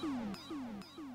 Boom, boom, boom.